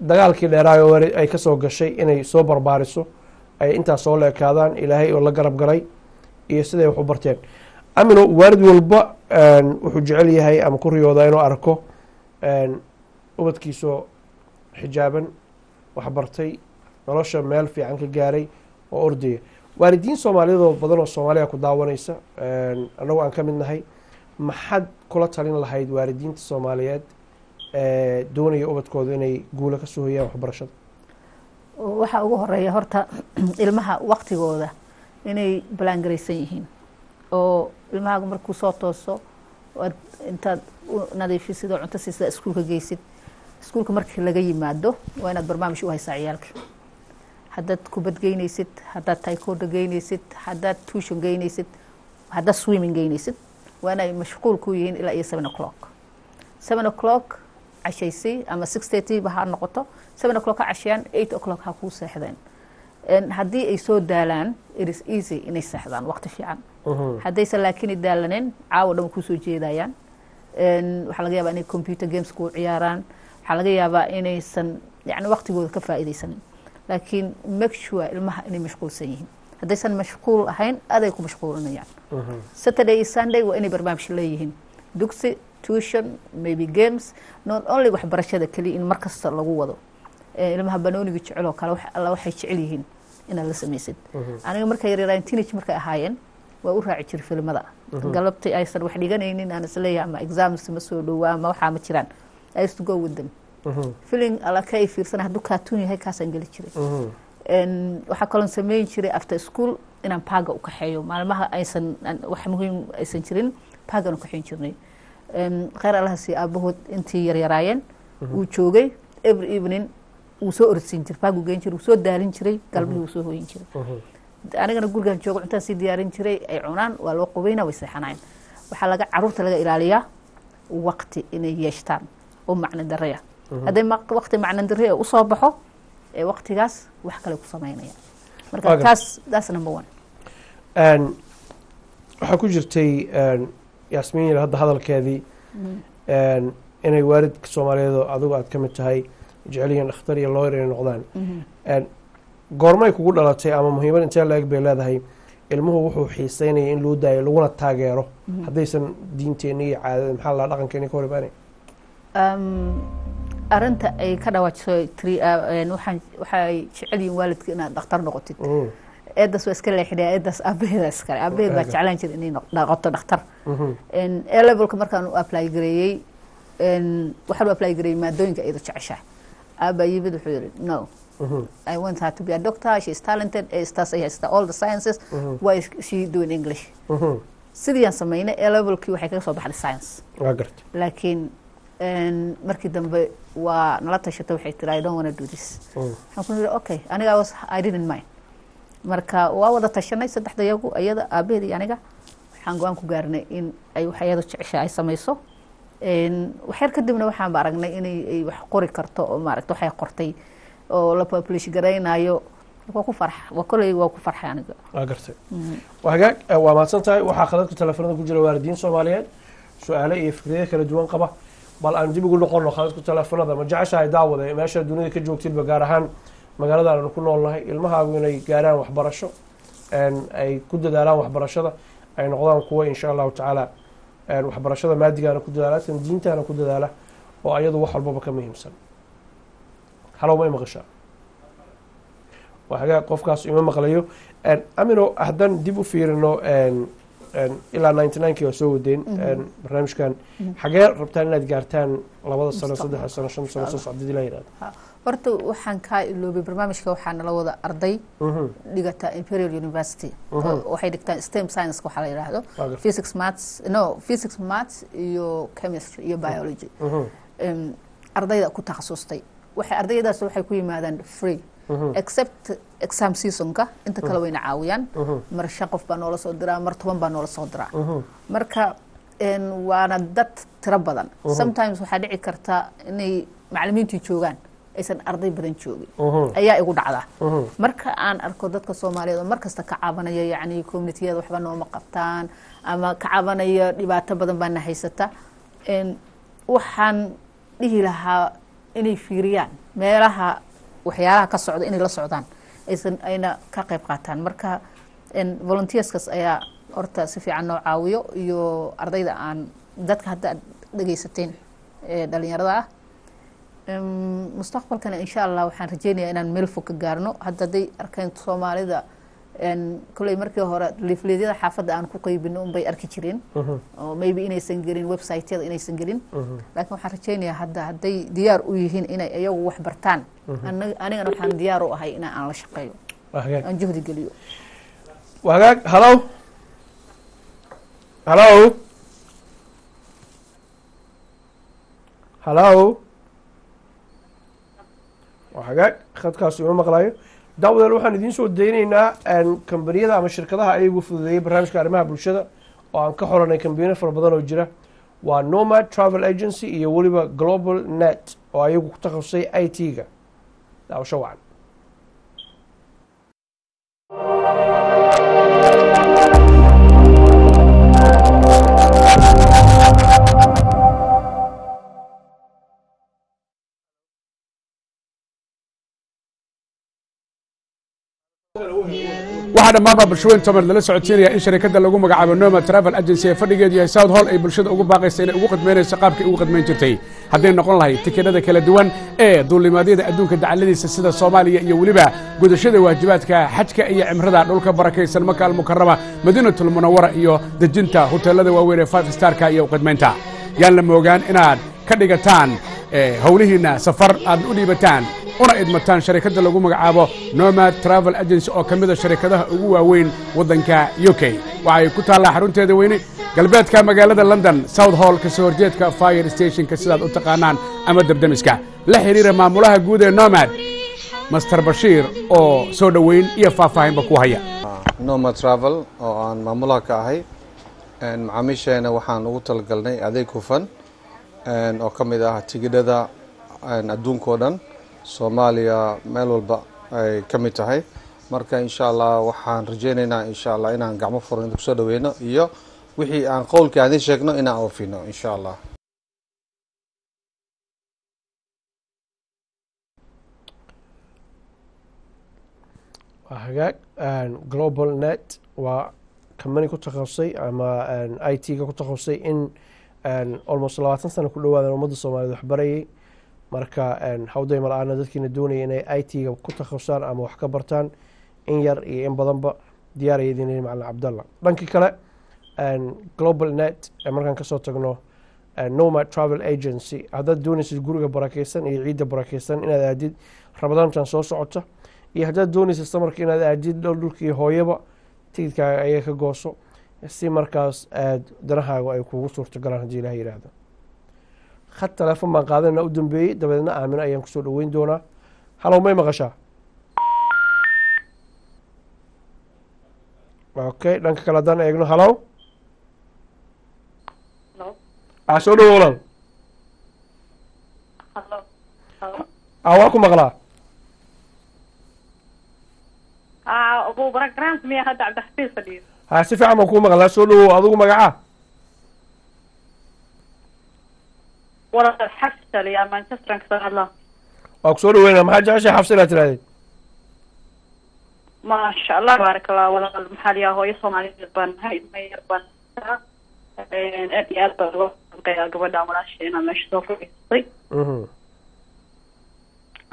Dagaalkii dheeraayo ay ka soo gashay inay soo barbaariso ay intaas soo leekaadaan ilaahay oo la garab galay iyo siday wax u barteen amino waalid walba wuxuu jecel yahay ama ku riyoodaa inuu arko ubadkiisoo xijaaban waxbartay nolosha meel fiican ka gaaray oo ordaya. Waalidiin soomaaliyeed oo badan oo soomaaliya ku daawanaysa annagu aan ka mid nahay maxaad kula talin lahayd waalidiinta soomaaliyeed ee doonaya ubadkooda inay guula ka soo hoyaan waxbarashada? Waxaa ugu horreeya horta [clears throat] ilmaha waktigooda inay ballaangaraysan yihiin oo ilmahaagu markuu soo tooso aad intaad u nadiifisid oo cunto siisida iskuulka geysid. Iskuulka markii laga yimaado waa inaad barnaamij u haysaa ciyaalka. Haddaad kubad geynaysid haddaad taykooda geynaysid haddaad tuushon geynaysid haddaad swimming geynaysid waa inay mashquul ku yihiin ilaa iyo seven o'clock. Seven o'clock cashaysay ama six thirty ha noqoto. Seven o'clock ha cashayaan eight o'clock ha kuu seexdeen haddii ay soo daalaan it is easy inay seexdaan waqti fiican. Haddaysan laakiin daalaneen caawa dhan ku soo jeedayaan. Waxaa laga yaabaa inay computer games ku ciyaaraan. Waxaa laga yaabaa inaysan yani waqtigooda ka faa'iidaysanin. Laakiin make sure ilmaha inay mashquulsan yihiin. Haddaysan mashquul ahayn aday ku mashquulinayaan. Saturday iyo sunday waa inay barnaamij leeyihiin. Dugsi tuition maybe games not only waxbarashada keliya in mar kasta lagu wado ilmaha banooniga jecel oo kale alla waxay jecel yihiin inaad la samaysid. Aniga markay yaryaraan teenage markay ahaayeen waa u raaci jiray filmada Mhm. galabtii aysan wax dhiganaynin aan is leeyahay ama exams ma soo dhowaa ama waxaa ma jiraan. I used to go with them. Feeling alla ka ay fiirsan hadduu kaatuun yahay kaasaan geli jiray. Waxaa kaloon sameyn jiray after school inaan paaga u kaxeeyo. Maalmaha aysan wax muhiim aysan jirin paagaan u kaxeyn jirnay. Kheyr allaha sii aabahood intii yaryaraayeen Mhm. wuu joogay. Every evening wuu soo orodsiin jiray paagu geen jiray wuu soo daalin jiray galbihii wuu soo hoyin jiray. Anigana gurigaan joogo cuntaan sii diyaarin jiray ay cunaan waa loo qubayna way seexanayn. Waxaa laga carruurta laga ilaaliyaa waqti inay yeeshtaan oo macno daraya. Mhm. hadday waqti macno darre u soo baxo ee waqtigaas wax kale ku samaynaya. Marka taas that's number one. Waxaa ku jirtay een, yaasmiin yar hadda hadalkeedii. Een, inay waalidka soomaaliyeed oo adigu aad ka mid tahay jecel yihiin dhakhtar iyo lawyer inay noqdaan. Een, goormay kugu dhalatay ama muhiimad intee la-eg bay leedahay ilmuhu wuxuu xiiseynaya in loo daayo laguna taageero. Mhm. haddaysan diinteenni iyo caadada maxaa la dhaqankeeni ka hor imaanay arinta ay ka dhawaajiso waxaan waxay jecel yihiin waalidka inaad dhakhtar noqotid. Eedaas waa iska leexinaya eedaas aabaheeda iskale aabaheed baa jeclaan jira inay noq- noqoto dhakhtar. Mhm. A levelka markaan u apply gareeyey waxaan u apply gareeyey maadooyinka iyada jeceshahay aabaa yimid wuxuu yidhi no. Mhm. I want her to be a doctor. She is talented staas ay haystaa all the sciences. Mhm. why is she doing English? Mhm. sidii aan samaynay levelkii waxay kaga soo baxday science. Laakiin markii dambe waa nala tashatay waxay tiri I don't want to do this. Mm. waxaan ku nidhi okay aniga I was I didn't mind. Marka waa wada tashanay saddexda yagu ayada aabaheed iyo aniga waxaan go'aan ku gaarnay in ay wax jecesha ay samayso En, wax yar kadibna waxaan ba aragnay inay ay wax qori karto oo maaragta waxay qortay oo la publish garaynayo waa ku farx waa koley waa ku farxay aniga. Waa gartay. Mhm. waa hagaag eh, waa mahadsan tahay waxaa khadadka telefoonada ku jira waalidiin soomaaliyeed. Su'aale iyo fikrado kala duwan qaba. Bal aan dib ugu noqono khadadka telefoonada ma jeceshahay daawada meesha dunida ka joogtidba gaar ahaan magaalada aanu ku noolnahay ilmahaagu inay gaaraan waxbarasho ay ku dadaalaan waxbarashada ay noqdaan kuwa insha allahu tacaala waxbarashada maadigaana ku dadaala tan diintaana ku dadaala oo ayadu wax walbaba ka muhiimsan. Halow may maqashaa? Waa hagaag qofkaas ima maqlayo amino haddaan dib u fiirino ilaa ninety ninekii waa soo wadeen Mhm. barnaamijkan xagee rabtaan inaad gaartaan labada sano saddexa sano shan sano soo socdadii la yidhahdo Ha, horta waxaan kaa iloobay barnaamijka waxaa nala wada arday. Mhm. dhigata imperial university. Mhm. waxay dhigtaan stem science waxaa la yidhaahdo physics maths no physics maths iyo chemistry iyo biology. Mhm. Ardayda ku takhasustay. Waxay ardaydaas waxay ku yimaadaan free. Except exam seasonka inta kale wayna caawiyaan. Mar shan qof baa noola soo diraa mar toban baa noola soo diraa. Marka waana dad tiro badan. Sometimes waxaa dhici karta inay macalimiintii joogaan aysan arday badan joogin. Ayaa igu dhacdaa. Mhm. marka aan arko dadka soomaaliyeed oo mar kasta ka cabanaya yacni communitiyada waxba nooma qabtaan ama ka cabanaya dhibaato badan baana haysata waxaan dhihi lahaa inay fiiriyaan meelaha waxyaalaha ka socda inay la socdaan aysan ayna ka qayb qaataan. Marka volunteerskas ayaa horta si fiican noo caawiyo iyo ardayda aan dadka hadda aad dhegaysateen ee dhalinyarada ah mustaqbalkana insha allah waxaan rajeynayaa inaan meel fog ka gaarno. Hadda hadday arkeen soomaalida en, kolley markii hore liifleedyada xaafadda aan ku qaybino unbay arki jireen Mhm. oo maybe inaysan gelin website-yada inaysan gelin. Mhm. laakiin waxaan rajeynayaa hadda hadday diyaar u yihiin inay iyagu wax bartaan. Mhm. Ana- anigana waxaan diyaar u ahay in aan la shaqeeyo. Aan juhdi geliyo. Waa hagaag. Halow halow halow waa hagaag khadkaas ima maqlayo daawadeel waxaan idiin soo daynaynaa kambaniyada ama shirkadaha ayagu fududeeyay barnaamijka arrimaha bulshada oo aan ka xoranay kambaniyo fara badan oo jira. Waa nomad travel agency iyo weliba global net oo ayagu ku takhasusay i t-ga. Daawasho wacan waxaa dhammaanba bulshaweyn tomer lala socodsiinaya in sharikadda lagu magacaabo noma travel agency ee fadhigeedu yahay south hall ay bulshada ugu baaqaysa inay ugu khidmaynayso qaabkay ugu khidmayn jirtay. Hadday noqon lahayd tikidhada kala duwan ee duulimaadyada adduunka dacaladiisa sida soomaaliya iyo weliba gudashada waajibaadka xajka iyo cimrada dhulka barakaysan maka almukarama madiinatul munawara iyo dejinta hoteelada waaweyn ee five starka iyo khidmaynta. Yaan la moogaan inaad ka dhigataan howlihiinna safar aad u dhiibataan una idmataan sharikadda lagu magacaabo nomad travel agency oo ka mida sharikadaha ugu waaweyn waddanka u k. Waxay ku taallaa xarunteeda weyne galbeedka magaalada london south hall ka soo horjeedka fire stationka sidaad u taqaanaan ama debdemiska. La xidhiira maamulaha guud ee nomad master bashiir oo soo dhoweyn iyo faahfaahinba ku haya. Nomad travel oo aan maamulaha ka ahay macaamiisheena waxaan ugu talagalnay adeeg hufan oo ka mid ah tigidhada adduunkao dhan soomaaliya meel walba ay ka mid tahay. Marka insha allah waxaan rajeynaynaa insha allah inaan gacmo furan ku soo dhaweyno iyo wixii aan qowlkii aan sheegno inaan oofino insha allah hagaag global net waa company ku takhasusay ama i t-ga ku takhasusay in almost labaatan sano ku dhawaadan ummadda soomaaliyed waxbarayay marka hawday mal-aana dadkiina doonaya inay i t-ga ku takhasusaan ama wax ka bartaan in yar iyo in badanba diyaarayadin macalin cabdalla dhankii kale global net markaan ka soo tagno nomad travel agency haddaad doonaysid guriga barakeysan iyo ciidda barakeysan inaad aadid ramadaantan soo socota iyo haddaad doonaysid samarka inaad aadid dhol dhulkii hooyaba tigidkaaga ayaga ka gooso si markaas aad danahaaga ay kugu suurtagalaan haddii ilaah yidhaahdo khad teleefon baan qaadanana u dambeeyey dabeedna aamino ayaan ku soo dhaweyn doonaa halow may maqashaa okay dhanka kale haddaan eegno halow a soo dhawo walaal a waa ku maqlaa ha si fiican baan kuu maqlaa soo dhawow adigu magacaa walaal xafsal iyo manchesteran ka soo hadlaa waa ku soo dhaweynaa maxaa jeceshay xafsa inaad tirahdeen maasha allah baarak allah walaal maxaa hooyo soomaaliyeed baan nahay ilma yar baan aad iyo aad uga qeyaa gabadhaan walaasha inaa meesha soo fadhiistay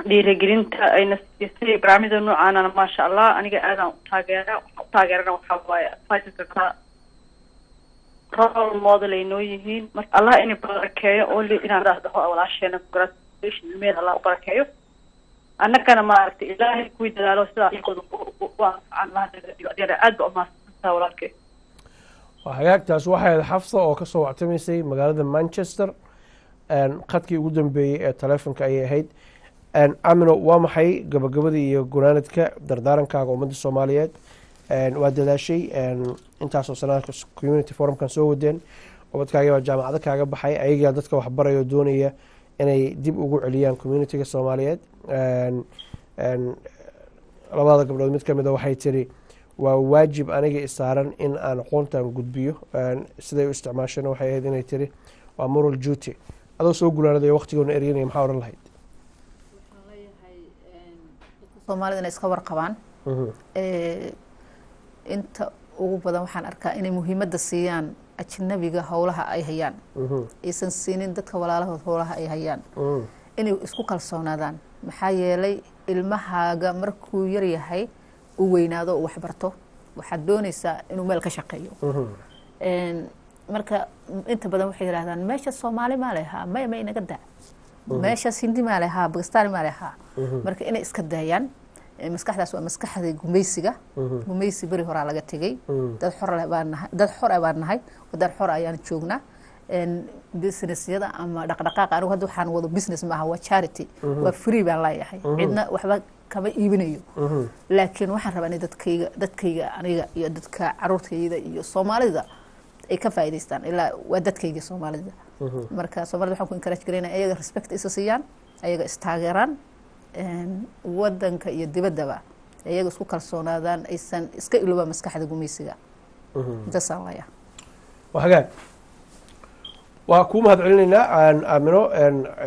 dhiirigelinta ayna siisay barnaamijda noocaanana maasha allah aniga aadaan u taageera waxaan u taageerana waxaa waaye fighterka ka role model ay noo yihiin. Marka allah inay barakeeyo oo inaan dhaho walaasheena congratulation allah u barakeeyo. Annagana maaragtay ilaahay kuwii dadaalo sidaa iyagooda aad ba umahadsantaa walaalkay waa hagaagtaas waxay ahayd xafsa oo ka soo wactamaysay magaalada manchester. Khadkii ugu dambeeyey ee taleefonka ayay ahayd. Amino waa maxay gabagabadii iyo gunaanadka dardaarankaaga ummadda soomaaliyeed waa dadaashay intaasoo sanadka community forumkan soo wadeen. Ubadkaagabaa jaamacado kaaga baxay ayagaa dadka waxbarayo doonaya inay dib ugu celiyaan communitiga soomaaliyeed. Labada gabdhood mid kamida waxay tiri waa waajib aniga isaaran in aan aqoontan gudbiyo. Siday u isticmaashana waxay ahayd inay tiri waa moral duty. Adoo soo gunaanadayo waqtigoona eryanaya maxaa odhan lahayd? Soomaalida inay iska warqabaan inta ugu badan waxaan arkaa inay muhiimadda siiyaan ajnabiga howlaha ay hayaan. Aysan siinin dadka walaalahood howlaha ay hayaan. Inay isku kalsoonaadaan. Maxaa yeelay ilmahaaga markuu yaryahay u weynaado u waxbarto. Waxaad doonaysaa inuu meel ka shaqeeyo. Marka inta badan waxay yidhahdaan meesha soomaali maa lehaa maya ma inaga daa. Meeshaas hindi maa lehaa bakistaan maa lehaa marka inay iska daayaan maskaxdaas waa maskaxda gumaysiga gumaysi beri horaa laga tegay dad nahay dad xor ah baan nahay. Waddan xor ayaan joognaa. Businessyada ama dhaqdhaqaaqa anigu hadda waxaan wado business maaha waa charity. Waa free baan leeyahay. Cidna waxba kama iibinayo. Laakiin waxaan rabaa in dadkayga dadkayga aniga iyo dadka caruurtayda iyo soomaalida ay ka faa'iidaystaan. Ilaa waa dadkayga soomaalida. Marka soomaalida waxaan ku encourage garaynaya ayaga respect isa siiyaan ayaga istaageeraan wadanka iyo dibaddaba iyaga isku kalsoonaadaan aysan iska iloobaan maskaxda gumaysiga. Intaasaan leeyahay waa hagaag. Waa kuu mahad celinaynaa aamino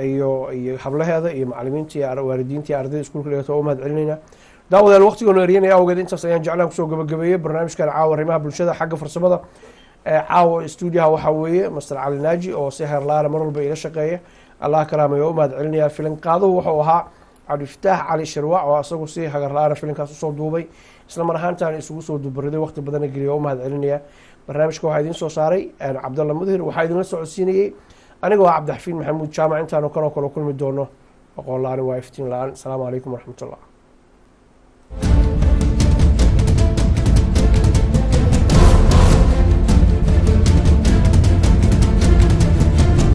iyo iyo hablaheeda iyo macalimiinta iyo waalidiinta iyo ardayda iskuulka dhigata waa u mahad celinaynaa daawadayaal waqtigoonu eryanaya awgeed intaas ayaan jeclaan ku soo gabagabeeyey barnaamijkan caawa arrimaha bulshada xagga farsamada ee caawa stuudiyaha waxaa weeye master cali naaji oo si heerlaana mar walba ila shaqeeya. Allah kalaamay oo u mahad celinayaa filin qaaduhu wuxuu ahaa cabdifataax cali shirwac oo asagu si hagarla-aana filinkaas u soo duubay isla mar ahaantaan isugu soo dubariday waqti badana geliya oo mahad celinaya barnaamijka waxaa idiin soo saaray cabdalla mudhir waxaa idinla socodsiinayey anigoo ah cabdixafiin maxamuud jaamac intaanu kanoo kale kulmi doono. Aqoon waa iftiin la'aan. Asalaamu calaykum waraxmatullah